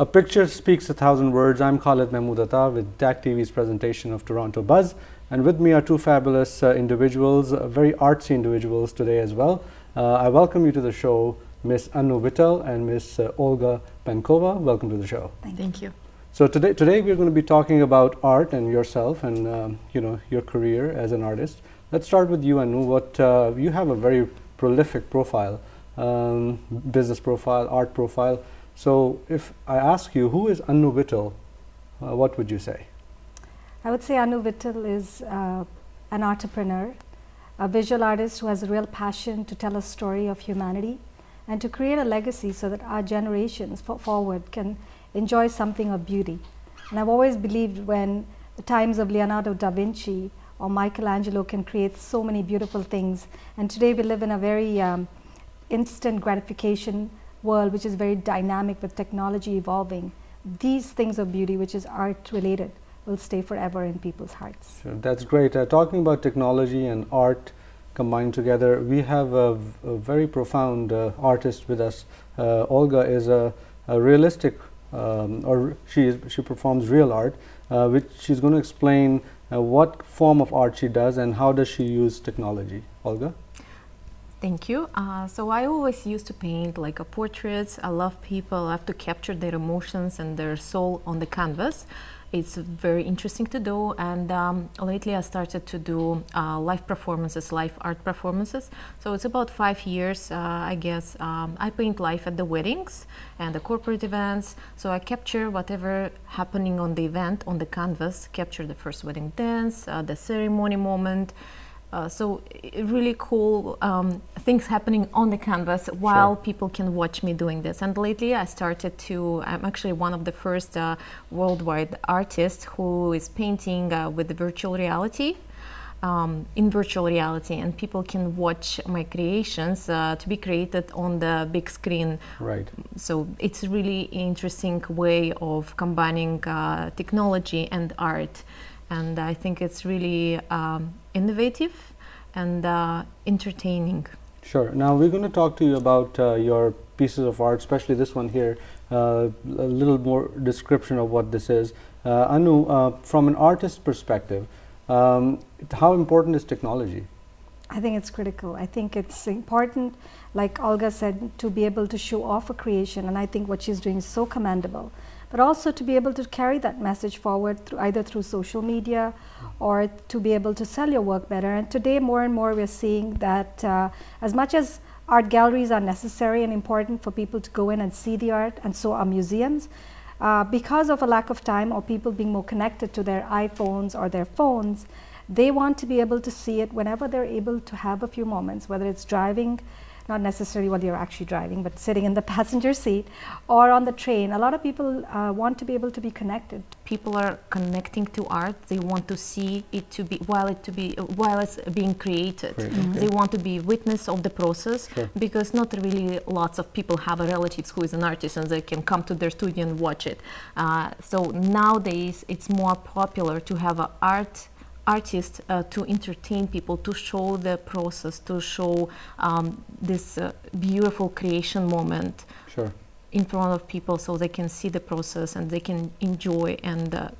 A picture speaks a thousand words. I'm Khalid Mahmood Atta with Tag TV's presentation of Toronto Buzz. And with me are two fabulous uh, individuals, uh, very artsy individuals today as well. Uh, I welcome you to the show, Miss Anu Vittal and Miss uh, Olga Pankova. Welcome to the show. Thank, Thank you. So today, today we're going to be talking about art and yourself and um, you know your career as an artist. Let's start with you, Anu. What uh, you have a very prolific profile, um, business profile, art profile. So if I ask you, who is Anu Vittal, uh, what would you say? I would say Anu Vittal is uh, an entrepreneur, a visual artist who has a real passion to tell a story of humanity and to create a legacy so that our generations forward can enjoy something of beauty. And I've always believed when the times of Leonardo da Vinci or Michelangelo can create so many beautiful things. And today we live in a very um, instant gratification world which is very dynamic with technology evolving, these things of beauty, which is art related, will stay forever in people's hearts. Sure, that's great. Uh, talking about technology and art combined together, we have a, a very profound uh, artist with us. Uh, Olga is a, a realistic, um, or she, is, she performs real art, uh, which she's going to explain uh, what form of art she does and how does she use technology. Olga? Thank you. Uh, so I always used to paint like a portraits. I love people. I have to capture their emotions and their soul on the canvas. It's very interesting to do. And um, lately I started to do uh, live performances, live art performances. So it's about five years, uh, I guess. Um, I paint live at the weddings and the corporate events. So I capture whatever happening on the event on the canvas, capture the first wedding dance, uh, the ceremony moment, uh, so really cool um, things happening on the canvas while sure. people can watch me doing this. And lately I started to, I'm actually one of the first uh, worldwide artists who is painting uh, with the virtual reality. Um, in virtual reality, and people can watch my creations uh, to be created on the big screen. Right. So it's really interesting way of combining uh, technology and art and I think it's really um, innovative and uh, entertaining. Sure. Now we're going to talk to you about uh, your pieces of art, especially this one here. Uh, a little more description of what this is. Uh, anu, uh, from an artist's perspective, um, how important is technology? I think it's critical. I think it's important, like Olga said, to be able to show off a creation, and I think what she's doing is so commendable but also to be able to carry that message forward through either through social media or to be able to sell your work better. And today, more and more, we're seeing that uh, as much as art galleries are necessary and important for people to go in and see the art, and so are museums. Uh, because of a lack of time or people being more connected to their iPhones or their phones, they want to be able to see it whenever they're able to have a few moments, whether it's driving not necessarily while you're actually driving, but sitting in the passenger seat or on the train. A lot of people uh, want to be able to be connected. People are connecting to art. They want to see it to be while it to be while it's being created. Mm -hmm. okay. They want to be witness of the process sure. because not really lots of people have a relatives who is an artist and they can come to their studio and watch it. Uh, so nowadays it's more popular to have an art artists uh, to entertain people, to show the process, to show um, this uh, beautiful creation moment sure. in front of people so they can see the process and they can enjoy and uh,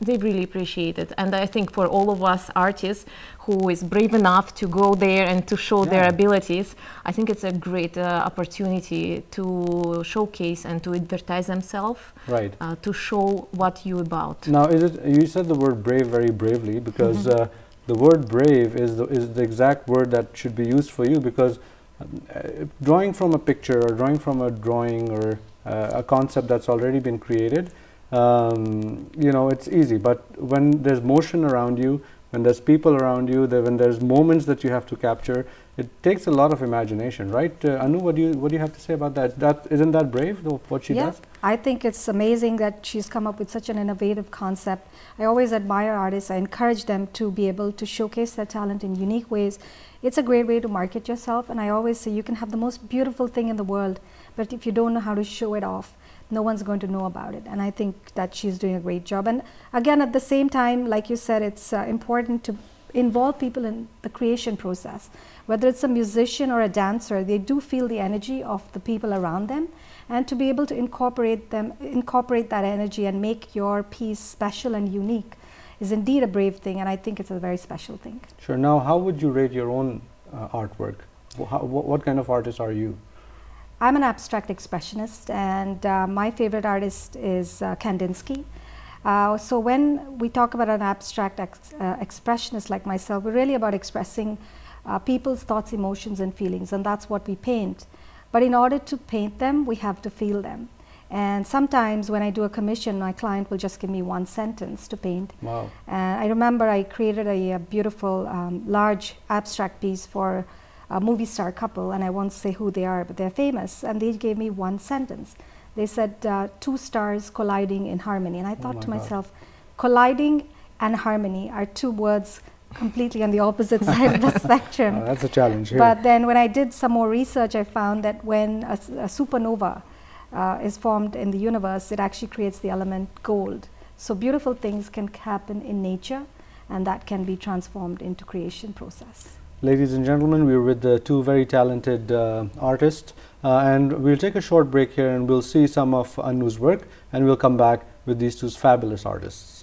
they really appreciate it. And I think for all of us artists who is brave enough to go there and to show yeah. their abilities, I think it's a great uh, opportunity to showcase and to advertise themselves. Right. Uh, to show what you're about. Now, is it? You said the word brave very bravely because mm -hmm. uh, the word brave is the, is the exact word that should be used for you because uh, drawing from a picture or drawing from a drawing or uh, a concept that's already been created um, you know, it's easy. But when there's motion around you, when there's people around you, when there's moments that you have to capture, it takes a lot of imagination, right? Uh, anu, what do you what do you have to say about that? That isn't that brave, though, what she yeah, does? I think it's amazing that she's come up with such an innovative concept. I always admire artists. I encourage them to be able to showcase their talent in unique ways. It's a great way to market yourself, and I always say you can have the most beautiful thing in the world, but if you don't know how to show it off, no one's going to know about it. And I think that she's doing a great job. And again, at the same time, like you said, it's uh, important to involve people in the creation process. Whether it's a musician or a dancer, they do feel the energy of the people around them. and to be able to incorporate them, incorporate that energy and make your piece special and unique is indeed a brave thing, and I think it's a very special thing. Sure. Now, how would you rate your own uh, artwork? How, what kind of artist are you? I'm an abstract expressionist, and uh, my favorite artist is uh, Kandinsky. Uh, so when we talk about an abstract ex uh, expressionist like myself, we're really about expressing uh, people's thoughts, emotions, and feelings, and that's what we paint. But in order to paint them, we have to feel them. And sometimes when I do a commission, my client will just give me one sentence to paint. Wow. And I remember I created a, a beautiful, um, large abstract piece for a movie star couple, and I won't say who they are, but they're famous. And they gave me one sentence. They said, uh, two stars colliding in harmony. And I Oh thought my to God. myself, colliding and harmony are two words completely on the opposite side of the spectrum. Uh, that's a challenge here. But then when I did some more research, I found that when a supernova uh, is formed in the universe, it actually creates the element gold. So beautiful things can happen in nature, and that can be transformed into creation process. Ladies and gentlemen, we're with the two very talented uh, artists, uh, and we'll take a short break here and we'll see some of Anu's work, and we'll come back with these two fabulous artists.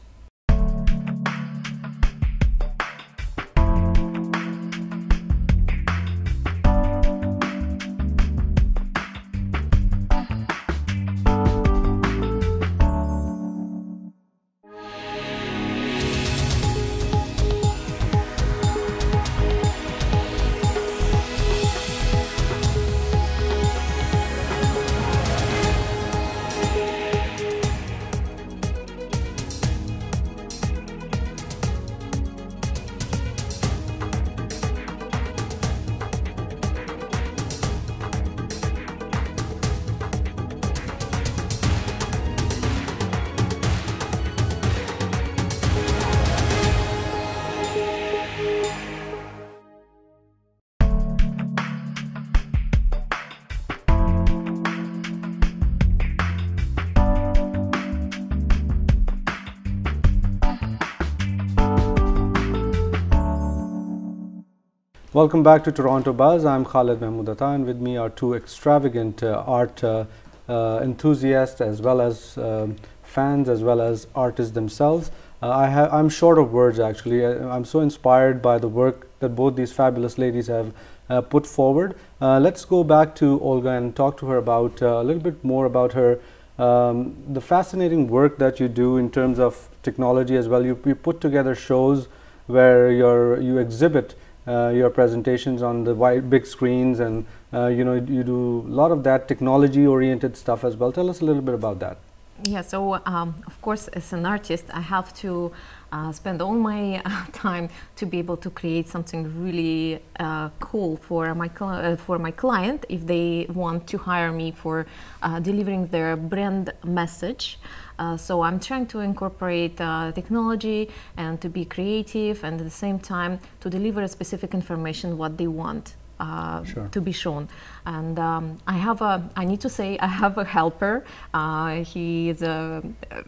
Welcome back to Toronto Buzz. I'm Khalid Mahmood Atta, and with me are two extravagant uh, art uh, uh, enthusiasts as well as um, fans as well as artists themselves. Uh, I I'm short of words actually. I, I'm so inspired by the work that both these fabulous ladies have uh, put forward. Uh, let's go back to Olga and talk to her about uh, a little bit more about her um, the fascinating work that you do in terms of technology as well. You, you put together shows where you're, you exhibit uh, your presentations on the wide big screens and uh, you know you do a lot of that technology oriented stuff as well. Tell us a little bit about that. Yeah, so um, of course, as an artist, I have to uh, spend all my uh, time to be able to create something really uh, cool for my uh, for my client if they want to hire me for uh, delivering their brand message. Uh, so I'm trying to incorporate uh, technology and to be creative, and at the same time to deliver a specific information what they want uh, Sure. to be shown. And um, I have a, I need to say, I have a helper. Uh, he is a, a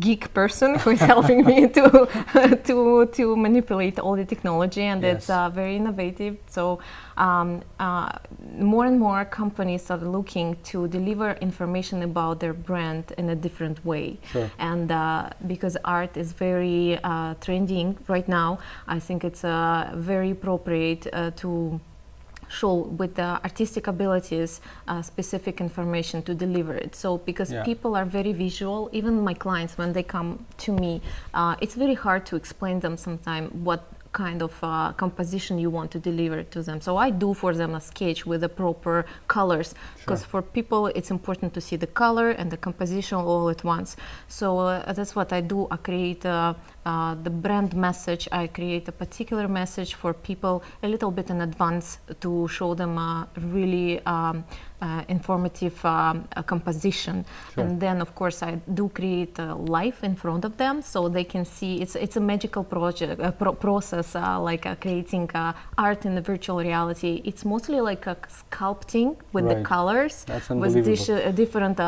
geek person who is helping me to to to manipulate all the technology, and it's uh, very innovative. So um, uh, more and more companies are looking to deliver information about their brand in a different way. Sure. And uh, because art is very uh, trending right now, I think it's uh, very appropriate uh, to show with the artistic abilities uh, specific information to deliver it so because Yeah. people are very visual even my clients when they come to me uh, it's very hard to explain them sometimes what kind of uh, composition you want to deliver to them so i do for them a sketch with the proper colors because Sure. for people it's important to see the color and the composition all at once so uh, that's what i do i create uh, uh, the brand message i create a particular message for people a little bit in advance to show them a really um, uh, informative um, composition. Sure. and then of course i do create a life in front of them so they can see. It's it's a magical project uh, pro- process uh, like uh, creating uh, art in the virtual reality. It's mostly like a sculpting with the colors That's with different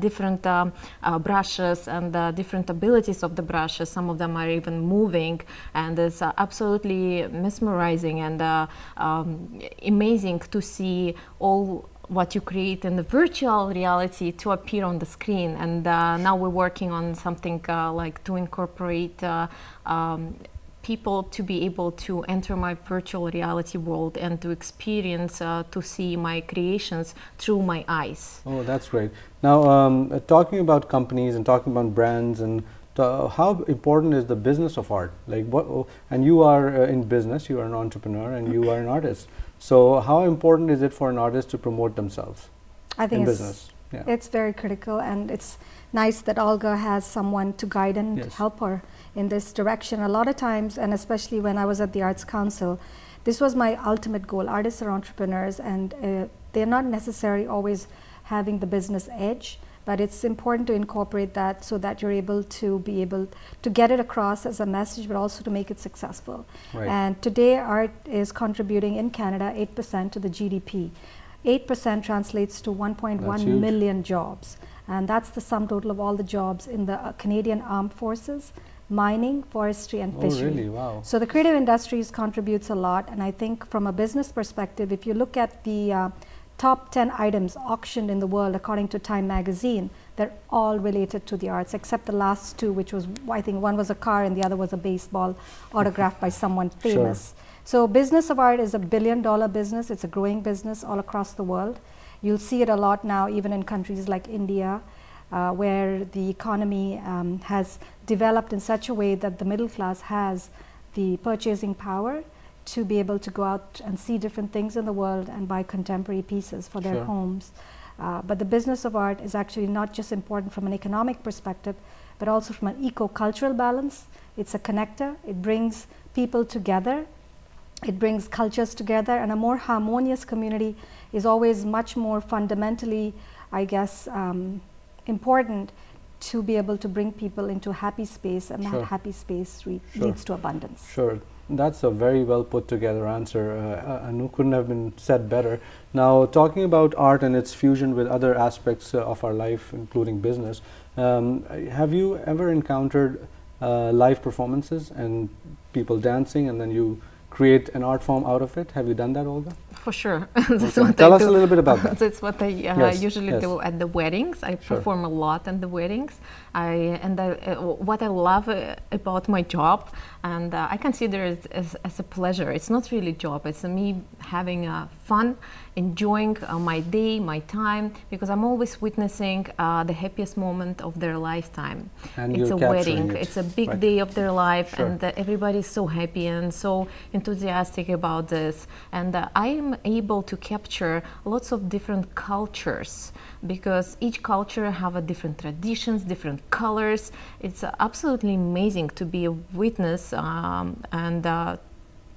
different um, uh, brushes and uh, different abilities of the brushes. Some of them are even moving and it's uh, absolutely mesmerizing and uh, um, amazing to see all what you create in the virtual reality to appear on the screen. And uh, now we're working on something uh, like to incorporate uh, um, people to be able to enter my virtual reality world and to experience, uh, to see my creations through my eyes. Oh, that's great. Now, um, talking about companies and talking about brands and uh, how important is the business of art? Like what? And you are uh, in business. You are an entrepreneur, and you are an artist. So, how important is it for an artist to promote themselves I think in it's, business? Yeah. it's very critical, and it's nice that Olga has someone to guide and Yes. help her in this direction. A lot of times, and especially when I was at the Arts Council, this was my ultimate goal. Artists are entrepreneurs, and uh, they're not necessarily always having the business edge. But it's important to incorporate that so that you're able to be able to get it across as a message, but also to make it successful. Right. And today, art is contributing in Canada 8% to the GDP. 8% translates to 1.1 That's huge. million jobs. And that's the sum total of all the jobs in the uh, Canadian Armed Forces, mining, forestry, and fishing. oh, really? Wow. So the creative industries contributes a lot, and I think from a business perspective, if you look at the uh, top 10 items auctioned in the world according to Time magazine, they're all related to the arts, except the last two, which was, I think one was a car and the other was a baseball autographed by someone Sure. famous. So business of art is a billion dollar business. It's a growing business all across the world. You'll see it a lot now, even in countries like India, uh, where the economy um, has developed in such a way that the middle class has the purchasing power to be able to go out and see different things in the world and buy contemporary pieces for their Sure. homes. Uh, but the business of art is actually not just important from an economic perspective, but also from an eco-cultural balance. It's a connector. It brings people together. It brings cultures together, and a more harmonious community is always much more fundamentally, I guess, um, important to be able to bring people into a happy space, and Sure. that happy space re- Sure. leads to abundance. Sure. That's a very well put together answer. Uh, and it couldn't have been said better. Now, talking about art and its fusion with other aspects uh, of our life, including business, um, have you ever encountered uh, live performances and people dancing, and then you create an art form out of it? Have you done that, Olga? For sure. That's Okay. what Tell I us do. a little bit about that. That's what I uh, Yes, usually yes. do at the weddings. I Sure. perform a lot at the weddings. I and I, uh, what I love uh, about my job, and uh, I consider it as, as a pleasure. It's not really a job. It's me having uh, fun, enjoying uh, my day, my time, because I'm always witnessing uh, the happiest moment of their lifetime. And it's a wedding. it. It's a big Right. day of their life, Sure. and uh, everybody's so happy and so enthusiastic about this. And uh, I am able to capture lots of different cultures because each culture have a different traditions, different colors. It's uh, absolutely amazing to be a witness um, and. Uh,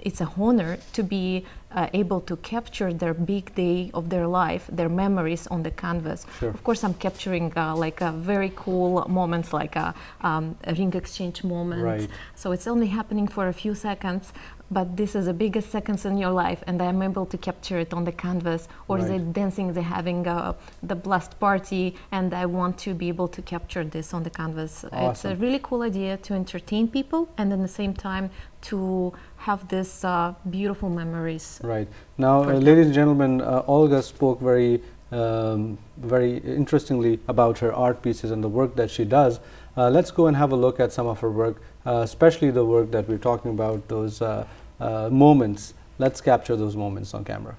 it's a honor to be uh, able to capture their big day of their life, their memories on the canvas. Sure. Of course, I'm capturing uh, like a very cool moments, like a, um, a ring exchange moment. Right. So it's only happening for a few seconds, but this is the biggest seconds in your life, and I'm able to capture it on the canvas. Or Right. they're dancing, they're having uh, the blast party, and I want to be able to capture this on the canvas. It's a really cool idea to entertain people, and at the same time to have this uh, beautiful memories. Right. Now, uh, ladies and gentlemen, uh, Olga spoke very, um, very interestingly about her art pieces and the work that she does. Uh, let's go and have a look at some of her work, especially the work that we're talking about, those uh, uh, moments. Let's capture those moments on camera.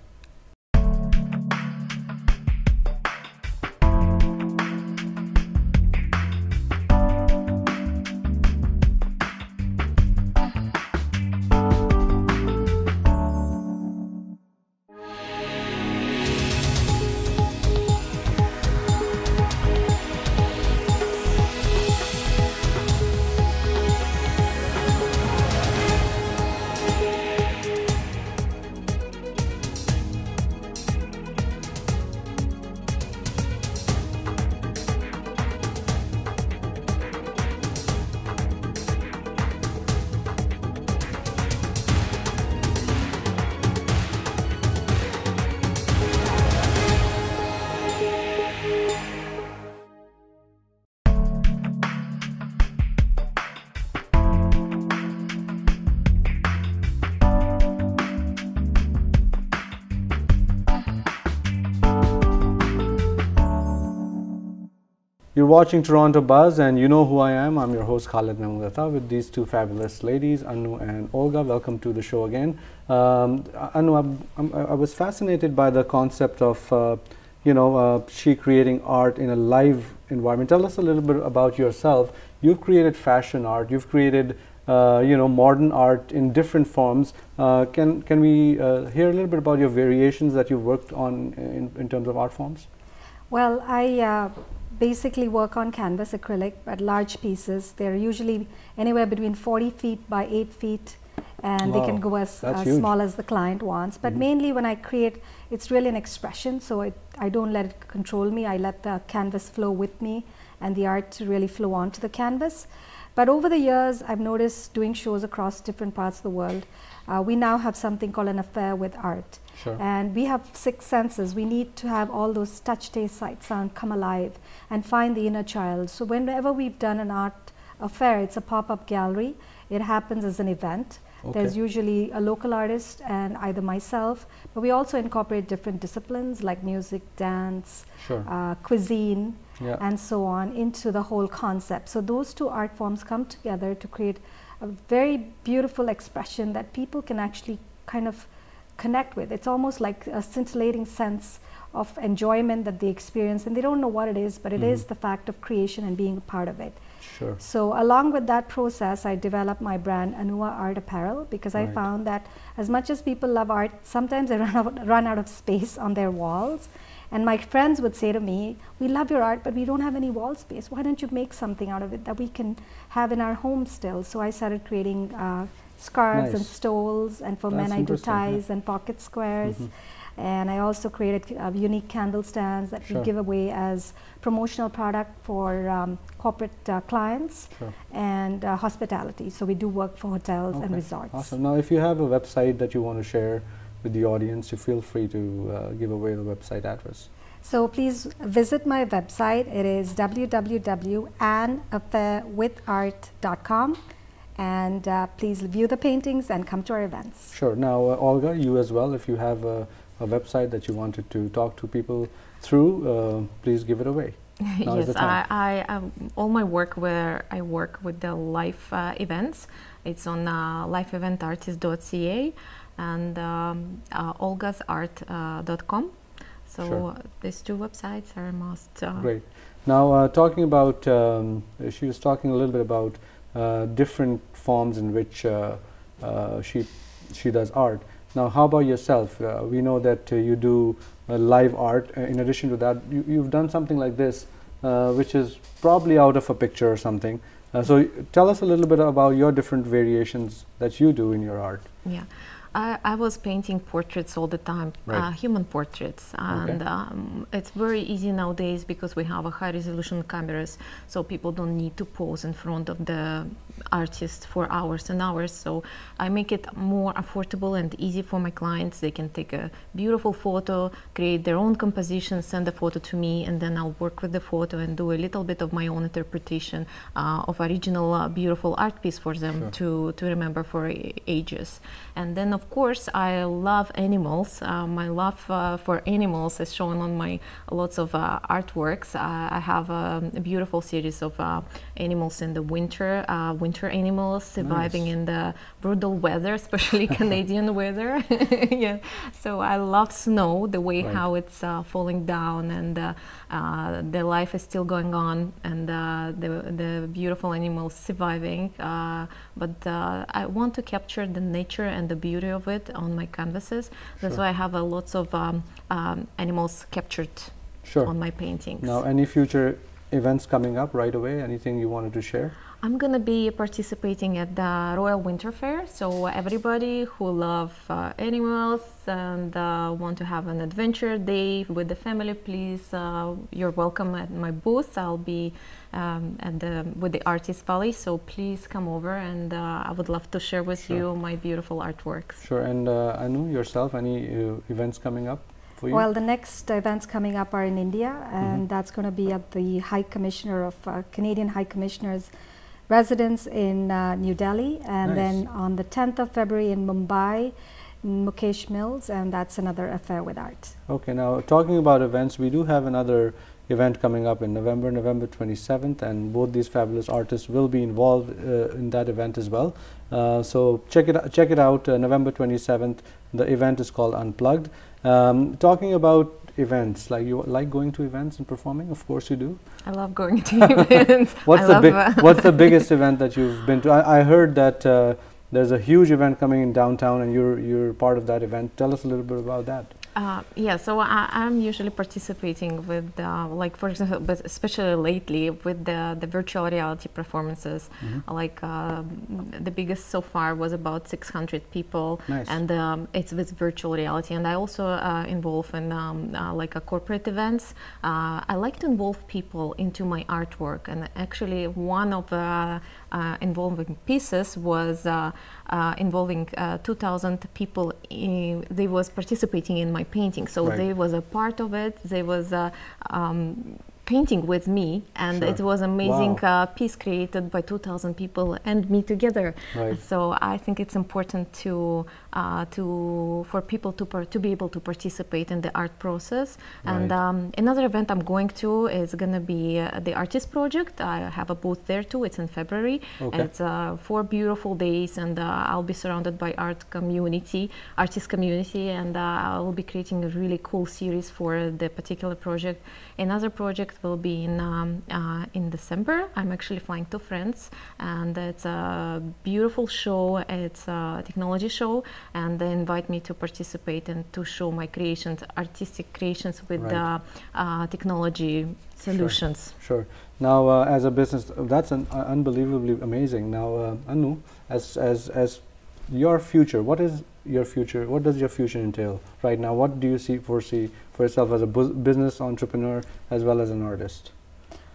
You're watching Toronto Buzz, and you know who I am. I'm your host Khalid Mahmood Atta with these two fabulous ladies, Anu and Olga. Welcome to the show again. Um, Anu, I'm, I'm, i was fascinated by the concept of, uh, you know, uh, she creating art in a live environment. Tell us a little bit about yourself. You've created fashion art. You've created, uh, you know, modern art in different forms. Uh, can can we uh, hear a little bit about your variations that you've worked on in, in terms of art forms? Well, I uh, basically work on canvas acrylic at large pieces. They're usually anywhere between 40 feet by 8 feet and wow, they can go as small as the client wants. But mm -hmm. mainly when I create, it's really an expression, so it, I don't let it control me. I let the canvas flow with me and the art to really flow onto the canvas. But over the years, I've noticed doing shows across different parts of the world, uh, we now have something called an affair with art. Sure. And we have six senses. We need to have all those touch, taste, sight, sound come alive and find the inner child. So whenever we've done an art affair, it's a pop-up gallery. It happens as an event. Okay. There's usually a local artist and either myself, but we also incorporate different disciplines like music, dance, sure. uh, cuisine, yeah. and so on into the whole concept. So those two art forms come together to create a very beautiful expression that people can actually kind of connect with. It's almost like a scintillating sense of enjoyment that they experience and they don't know what it is, but it mm. is the fact of creation and being a part of it. Sure. So along with that process, I developed my brand Anua Art Apparel because right. I found that as much as people love art, sometimes they run out, run out of space on their walls. And my friends would say to me, we love your art, but we don't have any wall space. Why don't you make something out of it that we can have in our home still? So I started creating uh, scarves nice. and stoles, and for That's men I do ties yeah. and pocket squares. Mm -hmm. And I also created uh, unique candle stands that sure. we give away as promotional product for um, corporate uh, clients sure. and uh, hospitality. So we do work for hotels okay. and resorts. Awesome. Now, if you have a website that you want to share with the audience, you feel free to uh, give away the website address. So please visit my website. It is www.anaffairwithart.com and uh, please view the paintings and come to our events. Sure. Now, uh, Olga, you as well, if you have a, a, website that you wanted to talk to people through, uh, please give it away. yes, I, I um, all my work where I work with the live uh, events. It's on uh, liveeventartist.ca and um, uh, olgasart.com. So sure. these two websites are must. Uh, Great. Now, uh, talking about, um, she was talking a little bit about uh, different forms in which uh, uh, she she does art. Now, how about yourself? Uh, we know that you do live art. in addition to that, you, have done something like this, which is probably out of a picture or something. so, tell us a little bit about your different variations that you do in your art. Yeah. I, I, was painting portraits all the time, right. uh, human portraits, and okay. um, it's very easy nowadays because we have a high resolution cameras, so people don't need to pose in front of the artist for hours and hours. So I make it more affordable and easy for my clients. They can take a beautiful photo, create their own composition, send the photo to me, and then I'll work with the photo and do a little bit of my own interpretation uh, of original uh, beautiful art piece for them sure. to to remember for ages. And then of course, I love animals. Uh, my love uh, for animals is shown on my lots of uh, artworks. Uh, I have a, a, beautiful series of uh, animals in the winter, uh, winter animals surviving nice. in the brutal weather, especially Canadian weather. yeah. So I love snow, the way right. how it's falling down and uh, the life is still going on and uh, the, the beautiful animals surviving. Uh, but uh, I want to capture the nature and the beauty of it on my canvases. That's why I have lots of um, um, animals captured sure. on my paintings. Now, any future events coming up right away? Anything you wanted to share? I'm gonna be participating at the Royal Winter Fair. So everybody who love uh, animals and uh, want to have an adventure day with the family, please, uh, you're welcome at my booth. I'll be um, at the with the Artist Valley. So please come over, and uh, I would love to share with sure. you my beautiful artworks. Sure. And uh, Anu, yourself, any uh, events coming up? For you? Well, the next events coming up are in India, and mm -hmm. that's going to be at the High Commissioner of Canadian High Commissioners residence in uh, New Delhi, and nice. then on the 10th of February in Mumbai, Mukesh Mills, and that's another affair with art. Okay, now talking about events, we do have another event coming up in November, November 27th, and both these fabulous artists will be involved uh, in that event as well. Uh, so check it check it out. Uh, November 27th. The event is called Unplugged. Um, talking about events, like you like going to events and performing. Of course, you do. I love going to events. what's I the big, What's the biggest event that you've been to? I, I heard that uh, there's a huge event coming in downtown, and you're you're part of that event. Tell us a little bit about that. Uh, yeah, so I, I'm usually participating with, uh, like for example, but especially lately with the, the virtual reality performances. Mhm. Like um, the biggest so far was about 600 people, Nice. and um, it's with virtual reality. And I also uh, involve in um, uh, like a corporate events. Uh, I like to involve people into my artwork, and actually one of the uh, involving pieces was uh, uh, involving uh, 2,000 people. In, they was participating in my painting, so Right. they was a part of it. They was uh, um, painting with me, and Sure. it was amazing Wow. uh, piece created by 2,000 people and me together. Right. So I think it's important to uh, to for people to to be able to participate in the art process. And Right. um, another event I'm going to is going to be uh, the Artist Project. I have a booth there too. It's in February. Okay. It's uh, four beautiful days, and uh, I'll be surrounded by art community, artist community, and uh, I'll be creating a really cool series for the particular project. Another project will be in um, uh, in December. I'm actually flying to France, and it's a beautiful show. It's a technology show, and they invite me to participate and to show my creations, artistic creations with Right. uh, uh, technology solutions. Sure. Now, uh, as a business, that's an, uh, unbelievably amazing. Now, uh, Anu, as as as your future, what is your future? What does your future entail right now? What do you see foresee for yourself as a bus- business entrepreneur as well as an artist?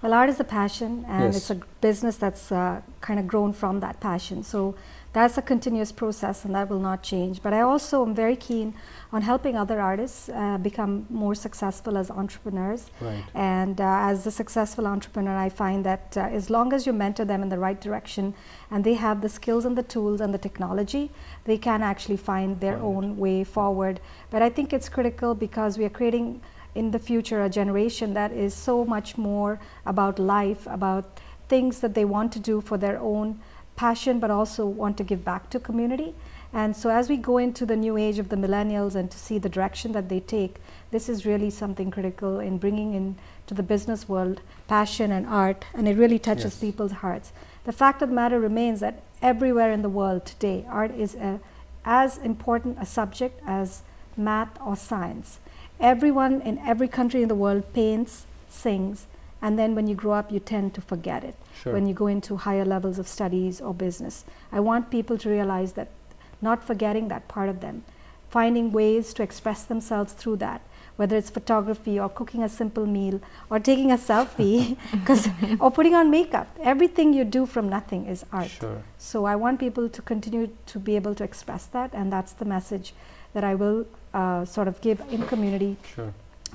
Well, art is a passion, and Yes. it's a business that's uh, kind of grown from that passion. So that's a continuous process, and that will not change. But I also am very keen on helping other artists uh, become more successful as entrepreneurs. Right. And uh, as a successful entrepreneur, I find that uh, as long as you mentor them in the right direction and they have the skills and the tools and the technology, they can actually find their Right. own way forward. But I think it's critical because we are creating in the future a generation that is so much more about life, about things that they want to do for their own passion, but also want to give back to community. And so, as we go into the new age of the millennials and to see the direction that they take, this is really something critical in bringing in to the business world passion and art, and it really touches Yes. people's hearts. The fact of the matter remains that everywhere in the world today, art is a, as important a subject as math or science. Everyone in every country in the world paints, sings, and then when you grow up, you tend to forget it Sure. when you go into higher levels of studies or business. I want people to realize that not forgetting that part of them, finding ways to express themselves through that, whether it's photography or cooking a simple meal or taking a selfie 'cause- or putting on makeup. Everything you do from nothing is art. Sure. So I want people to continue to be able to express that, and that's the message that I will uh, sort of give in community Sure.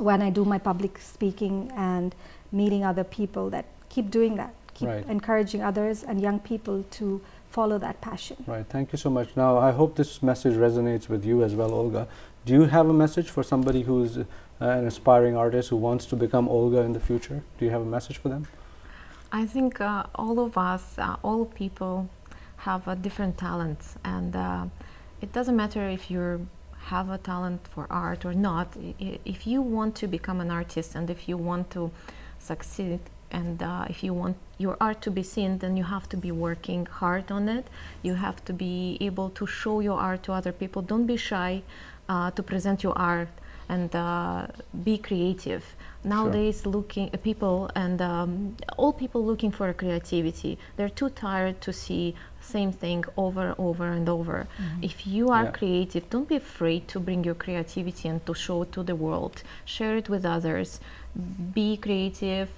when I do my public speaking and meeting other people. That keep doing that, keep Right. encouraging others and young people to follow that passion. Right. Thank you so much. Now, I hope this message resonates with you as well, Olga. Do you have a message for somebody who's uh, an aspiring artist who wants to become Olga in the future? Do you have a message for them? I think uh, all of us, uh, all people, have a different talent, and uh, it doesn't matter if you have a talent for art or not. I- i- If you want to become an artist, and if you want to succeed, and uh, if you want your art to be seen, then you have to be working hard on it. You have to be able to show your art to other people. Don't be shy uh, to present your art and uh, be creative. Nowadays, looking uh, people and um, all people looking for creativity. They're too tired to see same thing over, over and over. If you are Yeah. creative, don't be afraid to bring your creativity and to show it to the world. Share it with others. Be creative.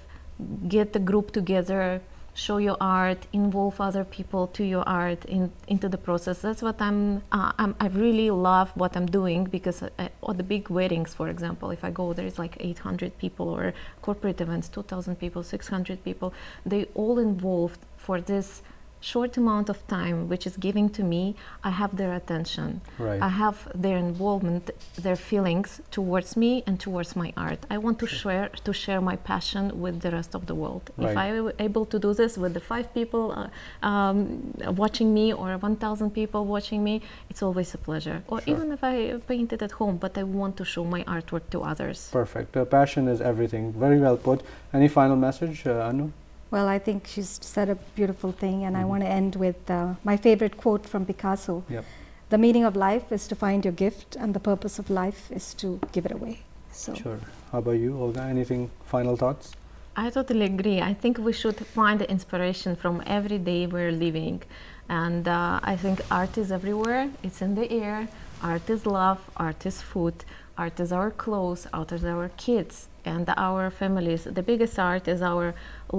Get the group together. Show your art. Involve other people to your art in, into the process. That's what I'm, uh, I'm. I really love what I'm doing because uh, at the big weddings, for example, if I go, there is like 800 people, or corporate events, 2,000 people, 600 people. They all involved for this short amount of time which is giving to me, I have their attention. Right. I have their involvement, their feelings towards me and towards my art. I want to share to share my passion with the rest of the world. Right. If I were able to do this with the five people uh, um, watching me or 1,000 people watching me, it's always a pleasure. Or Sure. even if I paint it at home, but I want to show my artwork to others. Perfect. Uh, passion is everything. Very well put. Any final message, uh, Anu? Well, I think she's said a beautiful thing, and I Mhm. want to end with uh, my favorite quote from Picasso. Yep. The meaning of life is to find your gift, and the purpose of life is to give it away. So, Sure. How about you, Olga? Anything final thoughts? I totally agree. I think we should find the inspiration from every day we're living. And uh, I think art is everywhere, it's in the air. Art is love, art is food, art is our clothes, art is our kids and our families. The biggest art is our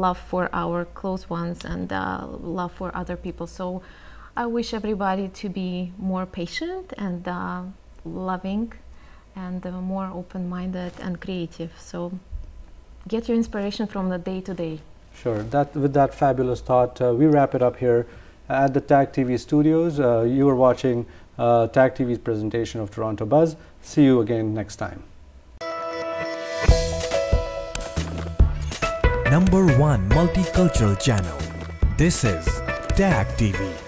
love for our close ones and uh, love for other people. So I wish everybody to be more patient and uh, loving and uh, more open minded and creative. So get your inspiration from the day to day. Sure. That with that fabulous thought, uh, we wrap it up here at the Tag TV studios. Uh, you are watching uh, Tag TV's presentation of Toronto Buzz. See you again next time. Number one multicultural channel. This is Tag TV.